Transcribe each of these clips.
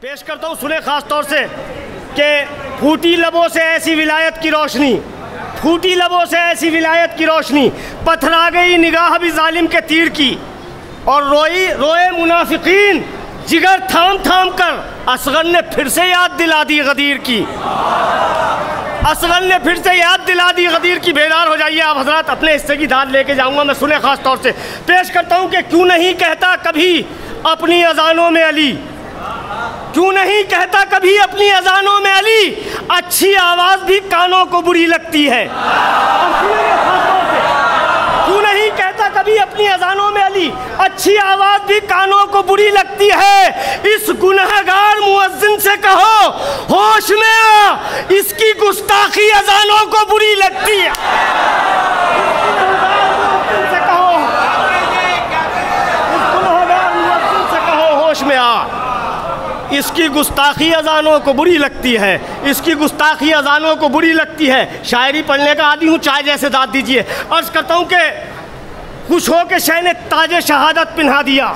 پیش کرتا ہوں سنے خاص طور سے کہ پھوٹی لبوں سے ایسی ولایت کی روشنی، پھوٹی لبوں سے ایسی ولایت کی روشنی پتھرا گئی نگاہ بھی ظالم کے تیر کی اور روئی، روئے منافقین جگر تھام تھام کر اصغر نے پھر سے یاد دلا دی غدیر کی۔ اصغر نے پھر سے یاد دلا دی غدیر کی، بیدار ہو جائیے آپ حضرات، اپنے حصے کی داد لے کے جاؤں گا میں سنے خاص طور سے۔ پیش کرتا ہوں کہ کیوں نہیں کہتا کبھی اپنی اذانوں میں علی کیوں نہیں کہتا کبھی اپنی اذانوں میں علی؟ اچھی آواز بھی کانوں کو بری لگتی ہے۔ کیوں نہیں کہتا کبھی اپنی اذانوں میں علی؟ اچھی آواز بھی کانوں کو بری لگتی ہے۔ اس گنہگار مؤذن سے کہو، ہوش میں آ، اس کی گستاخی اذانوں کو بری لگتی ہے۔ میں آ۔ اس کی گستاخی اذانوں کو بری لگتی ہے، اس کی گستاخی اذانوں کو بری لگتی ہے۔ شاعری پڑھنے کا عادی ہوں، چائے جیسے داد دیجیے۔ عرض کرتا ہوں کہ خوش ہو کے شہ نے تاج شہادت پہنا دیا۔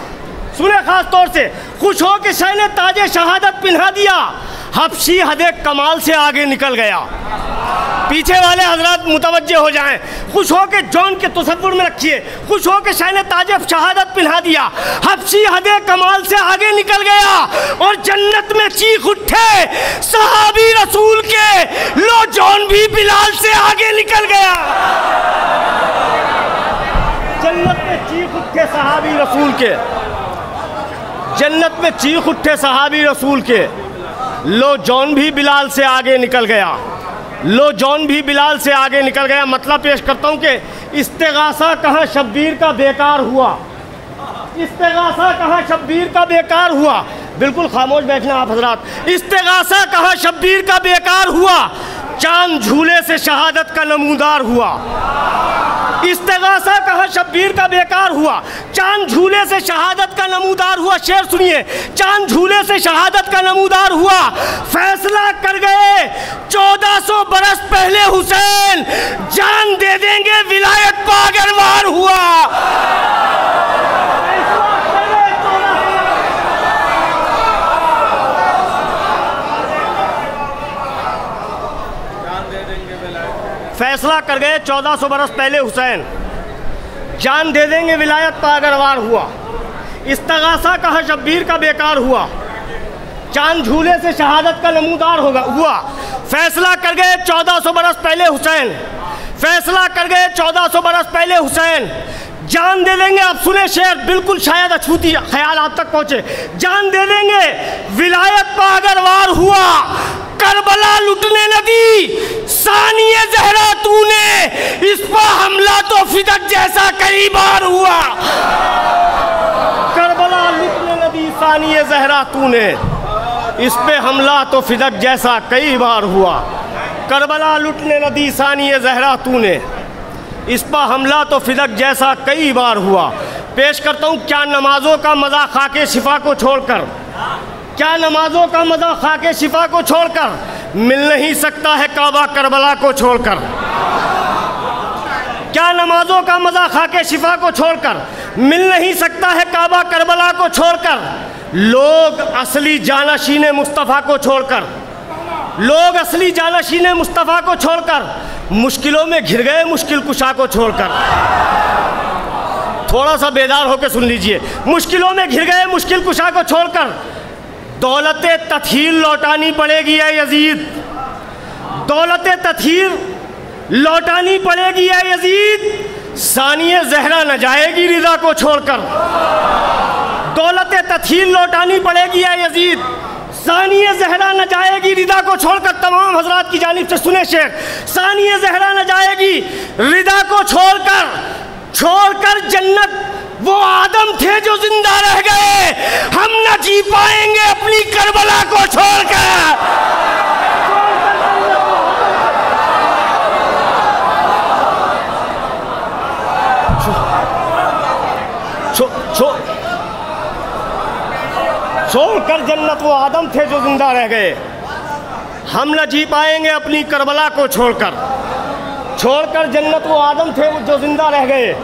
سنے خاص طور سے، خوش ہو کے شہ نے تاج شہادت پہنا دیا۔ حبشی حد کمال سے آگے نکل گیا۔ پیچھے والے حضرات متوجہ ہو جائیں۔ خوش ہو کے جون کے تصور میں رکھیے۔ خوش ہو کے شہ نے شہادت پہنا دیا۔ حبشی حد کمال سے آگے نکل گیا۔ اور جنت میں چیخ اٹھے۔ صحابی رسول کے لو جون بھی بلال سے آگے نکل گیا۔ جنت میں چیخ اٹھے صحابی رسول کے۔ جنت میں چیخ اٹھے صحابی رسول کے۔ لو جون بھی بلال سے آگے نکل گیا۔ لو جون بھی بلال سے آگے نکل گیا۔ مطلب پیش کرتا ہوں کہ استغاثہ کہاں شبیر کا بیکار ہوا؟ استغاثہ کہاں شبیر کا بیکار ہوا؟ بالکل خاموش بیٹھنا آپ حضرات۔ استغاثہ کہاں شبیر کا بیکار ہوا؟ چاند جھولے سے شہادت کا نمودار ہوا۔ استغاثہ کہاں شبیر کا بیکار ہوا۔ چاند جھولے سے شہادت کا نمودار ہوا۔ شیر سنیے۔ چاند جھولے سے شہادت کا نمودار ہوا۔ فیصلہ کر گئے۔ چودہ سو برس پہلے حسین جان دے دیں گے۔ ولایت پاگروار ہوا۔ فیصلہ کر گئے چودہ سو برس پہلے حسین۔ جان دے دیں گے ولایت پا اگر وار ہوا۔ استغاثہ کہا شبیر کا بیکار ہوا۔ چاند جھولے سے شہادت کا نمودار ہوگا۔ ہوا۔ فیصلہ کر گئے چودہ سو برس پہلے حسین۔ فیصلہ کر گئے چودہ سو برس پہلے حسین۔ جان دے دیں گے آپ سنیں شعر بالکل شاید اچھوتی خیال آپ تک پہنچے۔ جان دے دیں گے ولایت پا اگر وار ہوا۔ کربلا لٹنے ندی ثانی زہرا تو نے اس پا حملہ تو فدق جیسا کئی بار ہوا۔ کربلا لٹنے ندی ثانی زہرا تو نے اس پہ حملہ تو فدق جیسا کئی بار ہوا۔ کربلا لٹنے ندی ثانی زہرا تو نے اس پہ حملہ تو فدق جیسا کئی بار ہوا۔ پیش کرتا ہوں، کیا نمازوں کا مزہ خاک شفا کو چھوڑ کر۔ کیا نمازوں کا مزہ خاک شفا کو چھوڑ کر مل نہیں سکتا ہے کعبہ کربلا کو چھوڑ کر؟ کیا نمازوں کا مزہ خاک شفا کو چھوڑ کر مل نہیں سکتا ہے کعبہ کربلا کو چھوڑ کر؟ لوگ اصلی جانشین مصطفیٰ کو چھوڑ کر، لوگ اصلی جانشین مصطفیٰ کو چھوڑ کر مشکلوں میں گھر گئے مشکل کشا کو چھوڑ کر۔ تھوڑا سا بیدار ہو کے سن لیجیے۔ مشکلوں میں گھر گئے مشکل کشا کو چھوڑ کر دولت تطہیر لوٹانی پڑے گی اے یزید۔ دولت تطہیر لوٹانی پڑے گی اے یزید۔ ثانی زہرا نہ جائے گی رضا کو چھوڑ کر۔ دولت تطہیر لوٹانی پڑے گی اے یزید۔ ثانی زہرا نہ جائے گی رضا کو چھوڑ کر۔ تمام حضرات کی جانب سے سنے شیخ۔ ثانی زہرا نہ جائے گی رضا کو چھوڑ کر۔ چھوڑ کر جنت وہ آدم تھے جو زندہ رہ گئے۔ ہم نہ جی پائیں گے اپنی کربلا کو چھوڑ کر۔ چھوڑ کر جنت وہ آدم تھے جو زندہ رہ گئے۔ ہم نہ جی پائیں گے اپنی کربلا کو چھوڑ کر۔ چھوڑ کر جنت وہ آدم تھے جو زندہ رہ گئے۔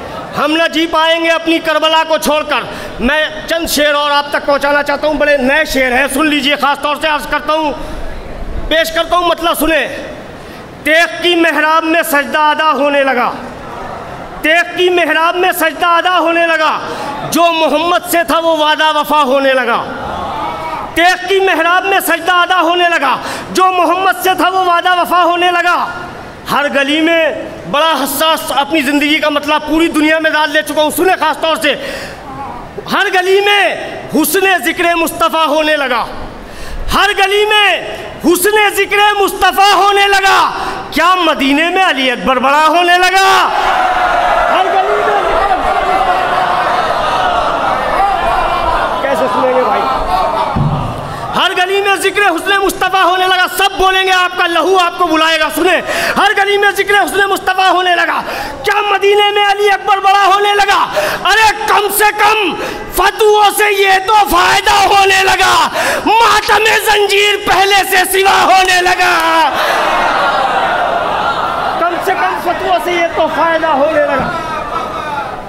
ہم نہ جی پائیں گے اپنی کربلا کو چھوڑ کر۔ میں چند شعر اور آپ تک پہنچانا چاہتا ہوں، بڑے نئے شعر ہیں۔ سن لیجیے، خاص طور سے عرض کرتا ہوں۔ پیش کرتا ہوں مطلب سنیں۔ تیخ کی محراب میں سجدہ ادا ہونے لگا۔ تیخ کی محراب میں سجدہ ادا ہونے لگا۔ جو محمد سے تھا، وہ وعدہ وفا ہونے لگا۔ تیخ کی محراب میں سجدہ ادا ہونے لگا۔ جو محمد سے تھا، وہ وعدہ وفا ہونے لگا۔ ہر گلی میں بڑا حساس اپنی زندگی کا مطلب پوری دنیا میں ڈال لے چکا ہوں۔ سنیں خاص طور سے، ہر گلی میں حسن ذکر مصطفیٰ ہونے لگا۔ ہر گلی میں حسن ذکر مصطفیٰ ہونے لگا۔ کیا مدینے میں علی اکبر بڑا ہونے لگا؟ ذکر حسن مصطفیٰ ہونے لگا، سب بولیں گے، آپ کا لہو آپ کو بلائے گا، سنیں۔ ہر گلی میں ذکر حسن مصطفیٰ ہونے لگا۔ کیا مدینے میں علی اکبر بڑا ہونے لگا؟ ارے، کم سے کم فتووں سے یہ تو فائدہ ہونے لگا۔ ماتم زنجیر پہلے سے سوا ہونے لگا۔ کم سے کم فتووں سے یہ تو فائدہ ہونے لگا۔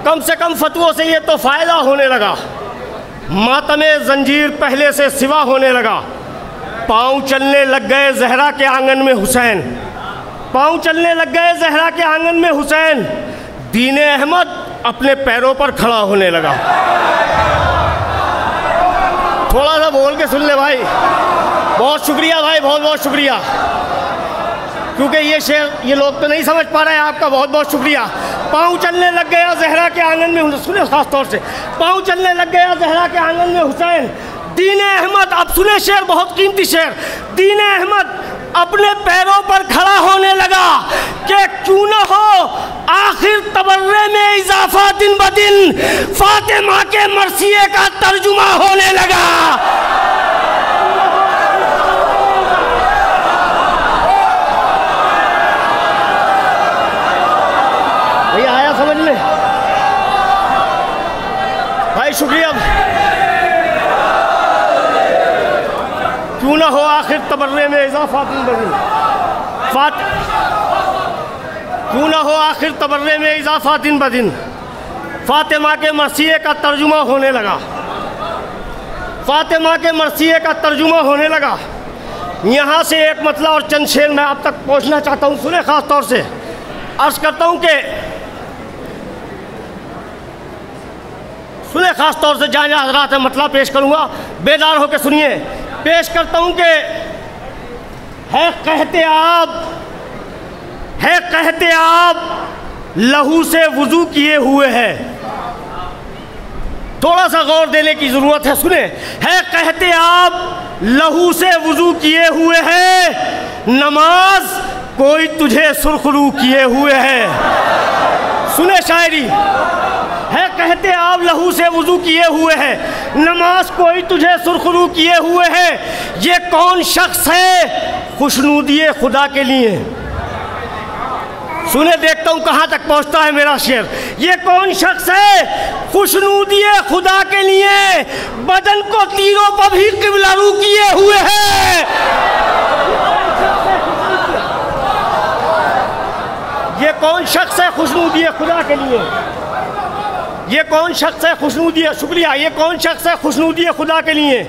کم سے کم فتووں سے یہ تو فائدہ ہونے لگا۔ ماتم زنجیر پہلے سے سوا ہونے لگا۔ پاؤں چلنے لگ گئے زہرا کے آنگن میں حسین۔ پاؤں چلنے لگ گئے زہرا کے آنگن میں حسین۔ دین احمد اپنے پیروں پر کھڑا ہونے لگا۔ تھوڑا سا بول کے سن لے بھائی۔ بہت شکریہ بھائی، بہت بہت شکریہ۔ کیونکہ یہ شعر، یہ لوگ تو نہیں سمجھ پا رہے ہیں آپ کا۔ بہت بہت شکریہ۔ پاؤں چلنے لگ گیا زہرا کے آنگن میں سنیں خاص طور سے۔ پاؤں چلنے لگ گیا زہرا کے آنگن میں حسین۔ دین احمد، اب سنیں شعر، بہت قیمتی شعر۔ دین احمد اپنے پیروں پر کھڑا ہونے لگا کہ کیوں نہ ہو آخر تبرے میں اضافہ دن بدن فاطمہ کے مرثیے کا ترجمہ ہونے لگا بھئی آیا سمجھ میں بھائی شکریہ کیوں نہ ہو آخر تبرے میں اضافہ فات۔ کیوں نہ ہو آخر تبرے میں اضافہ دن بدن۔ فاطمہ کے مرثیے کا ترجمہ ہونے لگا۔ فاطمہ کے مرثیے کا ترجمہ ہونے لگا۔ یہاں سے ایک مطلب اور چند شعر میں آپ تک پہنچنا چاہتا ہوں۔ سنیں خاص طور سے۔ عرض کرتا ہوں کہ سنیں خاص طور سے جہاں حضرات ہیں مطلب پیش کروں گا۔ بیدار ہو کے سنیے۔ پیش کرتا ہوں کہ ہے کہتے آپ ہے کہتے آپ لہو سے وضو کیے ہوئے ہے۔ تھوڑا سا غور دینے کی ضرورت ہے، سنیں۔ ہے کہتے آپ لہو سے وضو کیے ہوئے ہے۔ نماز کوئی تجھے سرخرو کیے ہوئے ہے۔ سنیں شاعری۔ کہتے آپ لہو سے وضو کیے ہوئے ہے نماز کوئی تجھے سرخرو کیے ہوئے ہے یہ کون شخص ہے؟ خوشنودی خدا کے لیے۔ سنے، دیکھتا ہوں کہاں تک پہنچتا ہے میرا شعر۔ یہ کون شخص ہے؟ خوشنودی خدا کے لیے۔ بدن کو تیروں پر بھی قبلہ رو کیے ہوئے ہے یہ کون شخص ہے خوشنودی خدا کے لیے؟ یہ کون شخص ہے خوشنودی شکریہ۔ یہ کون شخص ہے خوشنودی خدا کے لیے؟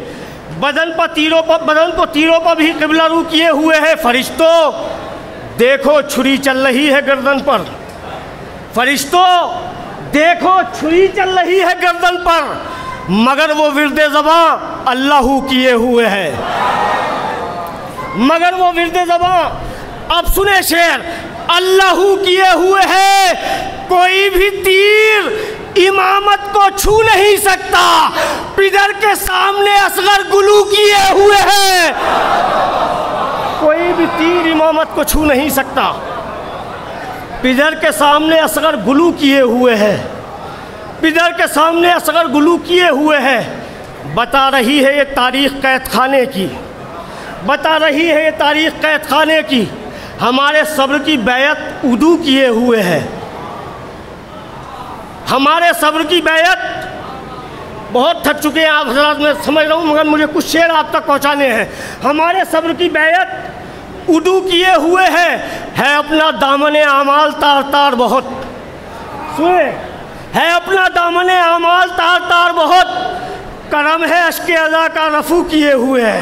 بدن پر تیروں پر بدن کو تیروں پر بھی قبلہ رو کیے ہوئے ہے فرشتوں دیکھو چھری چل رہی ہے گردن پر۔ فرشتوں دیکھو چھری چل رہی ہے گردن پر۔ مگر وہ ورد زباں اللہ کیے ہوئے ہے مگر وہ ورد زباں، اب سنے شعر۔ اللہ کیے ہوئے ہے کوئی بھی تیر امامت کو چھو نہیں سکتا۔ پدر کے سامنے اصغر گلو کیے ہوئے ہے کوئی بھی تیر امامت کو چھو نہیں سکتا۔ پدر کے سامنے اصغر گلو کیے ہوئے ہے پدر کے سامنے اصغر گلو کیے ہوئے ہے بتا رہی ہے یہ تاریخ قید خانے کی۔ بتا رہی ہے یہ تاریخ قید خانے کی۔ ہمارے صبر کی بیعت ادو کیے ہوئے ہے ہمارے صبر کی بیعت بہت تھک چکے ہیں، آپ حضرات میں سمجھ رہا ہوں، مگر مجھے کچھ شعر آپ تک پہنچانے ہیں۔ ہمارے صبر کی بیعت ادو کیے ہوئے ہے ہے اپنا دامن اعمال تار تار بہت۔ سنیں، ہے اپنا دامن اعمال تار تار بہت۔ کرم ہے اشک ادا کا رفو کیے ہوئے۔ ہے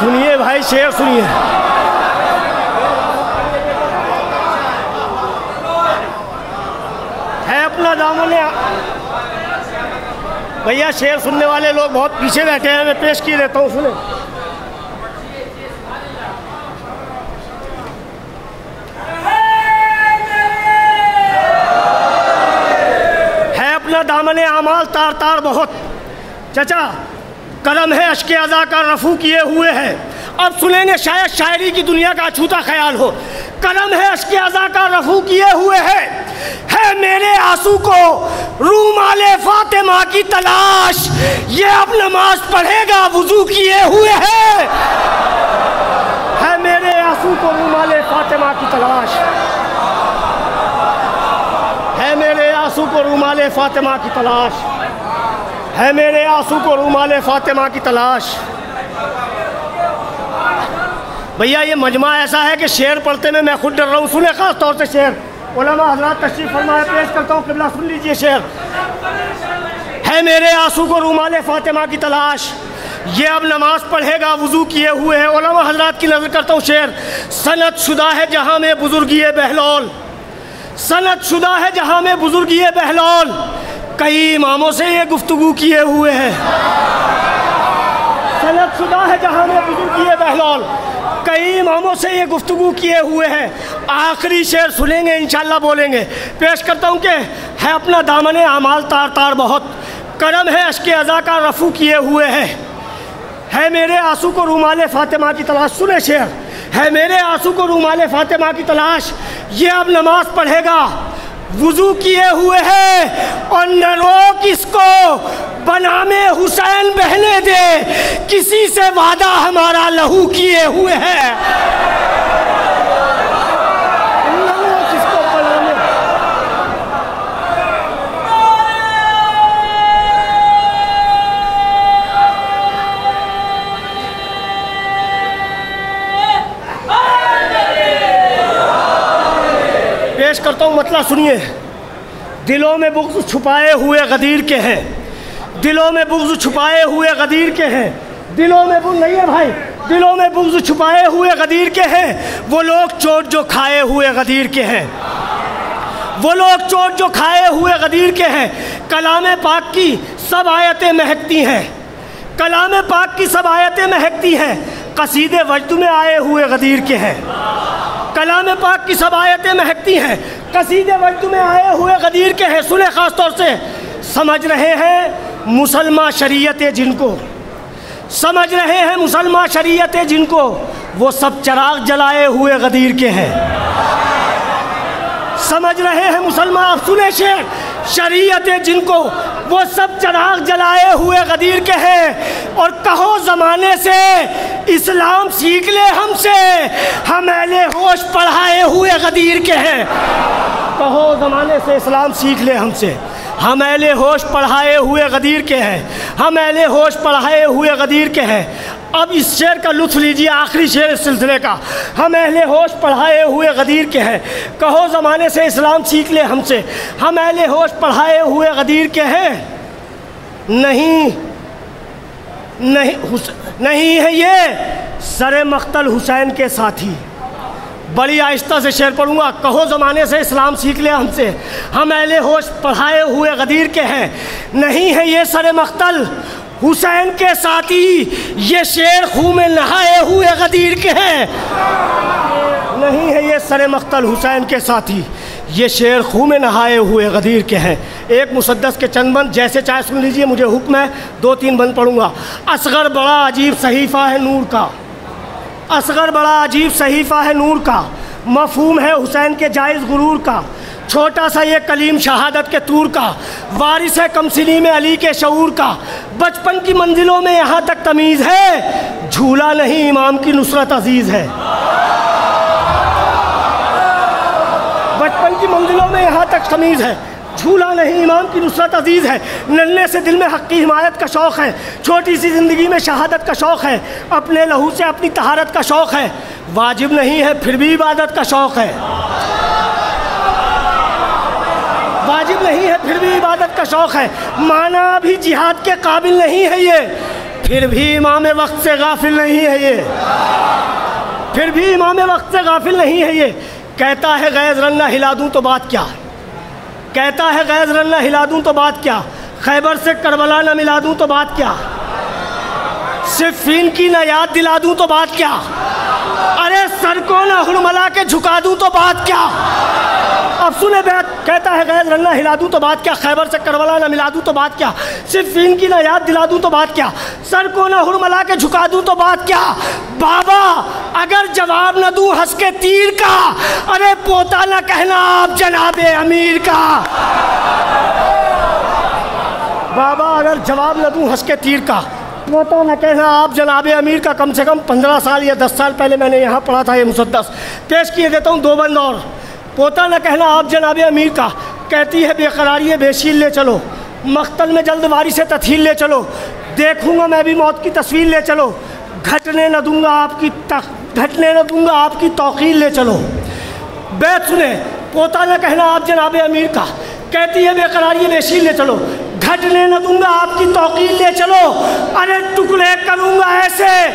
سنیے بھائی، شیر سنیے۔ ہے اپنا دامن بھیا شیر سننے والے لوگ بہت پیچھے بیٹھے ہیں، میں پیش کیے دیتا ہوں، سنیں۔ ہے اپنا دامن اعمال، تار تار بہت۔ چچا کرم ہے اشک ادا کا رفو کیے ہوئے ہے۔ اب سنیں گے، شاید شاعری کی دنیا کا اچھوتا خیال ہو۔ کرم ہے اشک ادا کا رفو کیے ہوئے ہے۔ میرے آنسو کو رومال فاطمہ کی تلاش، یہ اب نماز پڑھے گا، وضو کیے ہوئے ہے۔ ہے میرے آنسو کو رومال فاطمہ کی تلاش۔ ہے میرے آنسو کو رومال فاطمہ کی تلاش۔ ہے میرے آنسو کو رومال فاطمہ کی تلاش۔ بھیا، یہ مجمع ایسا ہے کہ شعر پڑھتے میں میں خود ڈر رہا ہوں۔ سنیں، خاص طور سے شعر۔ علماء حضرات تشریف فرمائے، پیش کرتا ہوں قبلہ، سن لیجیے شعر ہے میرے آنسو کو رومال فاطمہ کی تلاش۔ یہ اب نماز پڑھے گا، وضو کیے ہوئے ہیں۔ علماء حضرات کی نظر کرتا ہوں شعر سنت شدہ ہے جہاں میں بزرگی بہلول۔ سنت شدہ ہے جہاں میں بزرگی بہلول۔ کئی اماموں سے یہ گفتگو کیے ہوئے ہیں۔ سنت شدہ ہے جہاں میں بزرگی بہلول۔ کئی اماموں سے یہ گفتگو کیے ہوئے ہیں۔ آخری شعر سنیں گے، انشاءاللہ بولیں گے۔ پیش کرتا ہوں کہ ہے اپنا دامن اعمال تار تار بہت۔ کرم ہے اشک ادا کا رفو کیے ہوئے ہیں۔ ہے میرے آنسو کو رومال فاطمہ کی تلاش۔ سنے شعر۔ ہے میرے آنسو کو رومال فاطمہ کی تلاش۔ یہ اب نماز پڑھے گا۔ وضو کیے ہوئے ہیں اور نروک اس کو؟ بنام حسین بہنے دے، کسی سے وعدہ ہمارا لہو کیے ہوئے ہیں پیش کرتا ہوں مطلب سنیے۔ دلوں میں بغض چھپائے ہوئے غدیر کے ہیں۔ دلوں میں بغض چھپائے ہوئے غدیر کے ہیں۔ دلوں میں بغض نہیں ہے بھائی، دلوں میں بغض چھپائے ہوئے غدیر کے ہیں۔ وہ لوگ چوٹ جو کھائے ہوئے غدیر کے ہیں۔ وہ لوگ چوٹ جو کھائے ہوئے غدیر کے ہیں۔ کلام پاک کی سب آیتیں مہکتی ہیں۔ کلام پاک کی سب آیتیں مہکتی ہیں۔ قصید وجد میں آئے ہوئے غدیر کے ہیں۔ کلام پاک کی سب آیتیں مہکتی ہیں۔ قصید وجد میں آئے ہوئے غدیر کے ہیں خاص طور سے۔ سمجھ رہے ہیں مسلمہ شریعت جن کو۔ سمجھ رہے ہیں مسلمہ شریعت جن کو۔ وہ سب چراغ جلائے ہوئے غدیر کے ہیں۔ سمجھ رہے ہیں مسلمان اب سنیں شیر شریعت جن کو وہ سب چراغ جلائے ہوئے غدیر کے ہیں اور کہو زمانے سے اسلام سیکھ لے ہم سے، ہم اہل ہوش پڑھائے ہوئے غدیر کے ہیں۔ کہو زمانے سے اسلام سیکھ لے ہم سے، ہم اہل ہوش پڑھائے ہوئے غدیر کے ہیں۔ ہم اہل ہوش پڑھائے ہوئے غدیر کے ہیں۔ اب اس شعر کا لطف لیجیے آخری شعر اس سلسلے کا۔ ہم اہل ہوش پڑھائے ہوئے غدیر کے ہیں۔ کہو زمانے سے اسلام سیکھ لے ہم سے۔ ہم اہل ہوش پڑھائے ہوئے غدیر کے ہیں۔ نہیں نہیں نہیں ہے یہ۔ سر مقتل حسین کے ساتھی۔ بڑی آہستہ سے شعر پڑھوں گا۔ کہو زمانے سے اسلام سیکھ لے ہم سے۔ ہم اہل ہوش پڑھائے ہوئے غدیر کے ہیں۔ نہیں ہے یہ سر مقتل۔ حسین کے ساتھی یہ شیر خوں میں نہائے ہوئے غدیر کے ہیں۔ نہیں ہے یہ سر مقتل حسین کے ساتھی، یہ شیر خوں میں نہائے ہوئے غدیر کے ہیں۔ ایک مسدس کے چند بند جیسے چاہے سن لیجیے، مجھے حکم ہے، دو تین بند پڑھوں گا۔ اصغر بڑا عجیب صحیفہ ہے نور کا۔ اصغر بڑا عجیب صحیفہ ہے نور کا۔ مفہوم ہے حسین کے جائز غرور کا۔ چھوٹا سا یہ کلیم شہادت کے طور کا، وارث ہے کمسنی میں علی کے شعور کا۔ بچپن کی منزلوں میں یہاں تک تمیز ہے، جھولا نہیں امام کی نصرت عزیز ہے۔ بچپن کی منزلوں میں یہاں تک تمیز ہے، جھولا نہیں امام کی نصرت عزیز ہے۔ نلنے سے دل میں حق کی حمایت کا شوق ہے، چھوٹی سی زندگی میں شہادت کا شوق ہے۔ اپنے لہو سے اپنی طہارت کا شوق ہے۔ واجب نہیں ہے، پھر بھی عبادت کا شوق ہے۔ پھر بھی عبادت کا شوق ہے۔ مانا بھی جہاد کے قابل نہیں ہے یہ۔ پھر بھی امام وقت سے غافل نہیں ہے یہ۔ پھر بھی امام وقت سے غافل نہیں ہے یہ۔ کہتا ہے غیظ رنہ ہلا دوں تو بات کیا کہتا ہے غیظ رنہ ہلا دوں تو بات کیا خیبر سے کربلا نہ ملا دوں تو بات کیا صرف فین کی نہ یاد دلا دوں تو بات کیا سر کو نہ ہرملا کے جھکا دوں تو بات کیا؟ اب سنے بیت، کہتا ہے غیر رنہ ہلا دوں تو بات کیا؟ خیبر سے کربلا نہ ملا دوں تو بات کیا؟ صرف فین کی نہ یاد دلا دوں تو بات کیا؟ سر کو نہ ہرملا کے جھکا دوں تو بات کیا؟ بابا، اگر جواب نہ دوں ہنس کے تیر کا، ارے پوتا نہ کہنا آپ جناب امیر کا۔ بابا، اگر جواب نہ دوں ہنس کے تیر کا۔ پوتا نہ کہنا آپ جناب امیر کا کم سے کم پندرہ سال یا دس سال پہلے میں نے یہاں پڑھا تھا یہ مسدس۔ پیش کیے دیتا ہوں دو بند اور۔ پوتا نہ کہنا آپ جناب امیر کا۔ کہتی ہے بے قراری بیشیل لے چلو۔ مختل میں جلد باری سے تتھیل لے چلو۔ دیکھوں گا میں بھی موت کی تصویر لے چلو۔ گھٹنے نہ دوں گا آپ کی گھٹنے نہ دوں گا آپ کی توقیر لے چلو۔ بیت سنے۔ پوتا نہ کہنا آپ جناب امیر کا۔ کہتی ہے بے قراری بیشیل لے چلو۔ گھٹنے نہ دوں گا آپ کی توقیر لے چلو۔ ارے ٹکڑے کروں گا ایسے۔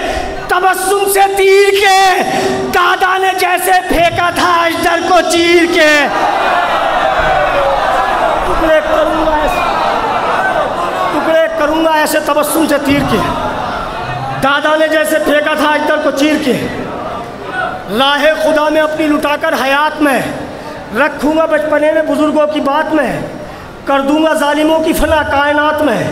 تبسم سے تیر کے۔ دادا نے جیسے پھینکا تھا اجدر کو چیر کے۔ ٹکڑے کروں گا ایسے۔ ٹکڑے کروں گا ایسے تبسم سے تیر کے۔ دادا نے جیسے پھینکا تھا اجدر کو چیر کے۔ راہ خدا میں اپنی لٹا کر حیات میں۔ رکھوں گا بچپنے میں بزرگوں کی بات میں۔ کر دوں گا، ظالموں کی فنا کائنات میں۔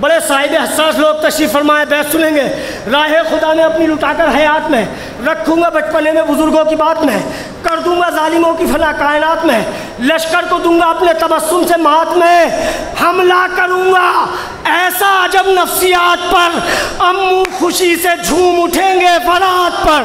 بڑے صاحب حساس لوگ تشریف فرمائے بیت سنیں گے۔ راہ خدا میں اپنی لٹا کر حیات میں رکھوں گا بچپنے میں بزرگوں کی بات میں۔ کر دوں گا ظالموں کی فنا کائنات میں۔ لشکر کو دوں گا اپنے تبسم سے مات میں۔ حملہ کروں گا۔ ایسا عجب نفسیات پر امو خوشی سے جھوم اٹھیں گے فرات پر۔